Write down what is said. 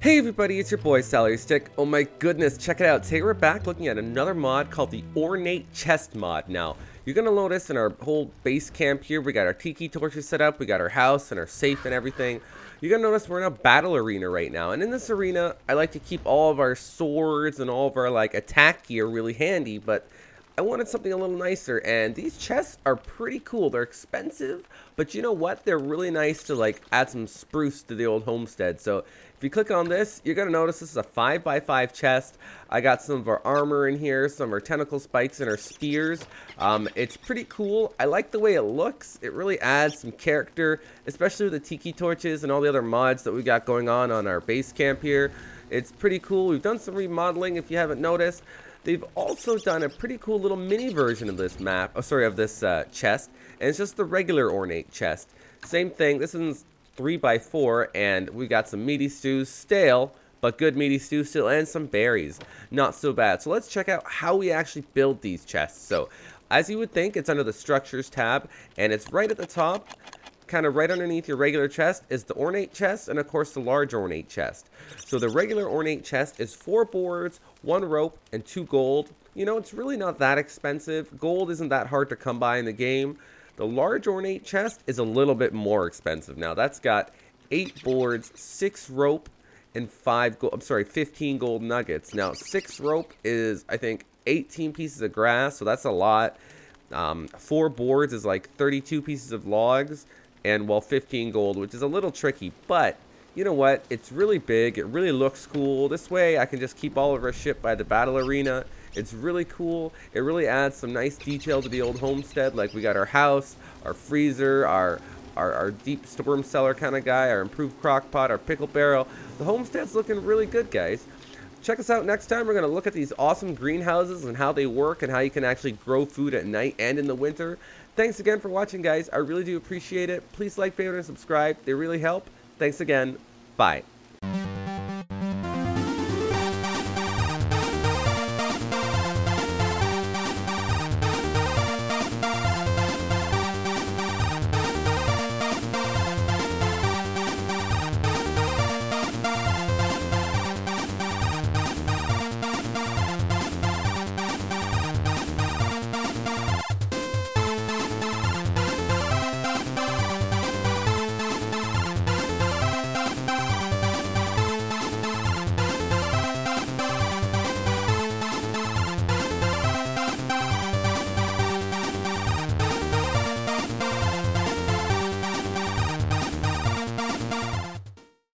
Hey everybody, it's your boy Celery Stick. Oh my goodness, check it out. Today we're back looking at another mod called the Ornate Chest mod. Now, you're to notice in our whole base camp here, we got our tiki torches set up, we got our house and our safe and everything. You're to notice we're in a battle arena right now. And in this arena, I like to keep all of our swords and all of our like attack gear really handy, but I wanted something a little nicer, and these chests are pretty cool. They're expensive, but you know what? They're really nice to like add some spruce to the old homestead. So if you click on this, you're going to notice this is a 5x5 chest. I got some of our armor in here, some of our tentacle spikes and our spears. Um, it's pretty cool. I like the way it looks. It really adds some character, especially with the tiki torches and all the other mods that we got going on on our base camp here. It's pretty cool. We've done some remodeling if you haven't noticed. They've also done a pretty cool little mini version of this map, oh sorry, of this uh, chest, and it's just the regular ornate chest. Same thing, this is 3x4, and we got some meaty stews, stale, but good meaty stew still, and some berries. Not so bad. So let's check out how we actually build these chests. So, as you would think, it's under the Structures tab, and it's right at the top kind of right underneath your regular chest is the ornate chest and of course the large ornate chest. So the regular ornate chest is four boards, one rope, and two gold. You know, it's really not that expensive. Gold isn't that hard to come by in the game. The large ornate chest is a little bit more expensive. Now that's got eight boards, six rope, and five gold, I'm sorry, 15 gold nuggets. Now six rope is, I think, 18 pieces of grass, so that's a lot. Um, four boards is like 32 pieces of logs and well 15 gold which is a little tricky but you know what? It's really big. It really looks cool. This way I can just keep all of our shit by the battle arena. It's really cool. It really adds some nice detail to the old homestead like we got our house our freezer our our, our deep storm cellar kind of guy our improved crock pot our pickle barrel. The homestead's looking really good guys check us out next time we're going to look at these awesome greenhouses and how they work and how you can actually grow food at night and in the winter Thanks again for watching, guys. I really do appreciate it. Please like, favorite, and subscribe. They really help. Thanks again. Bye.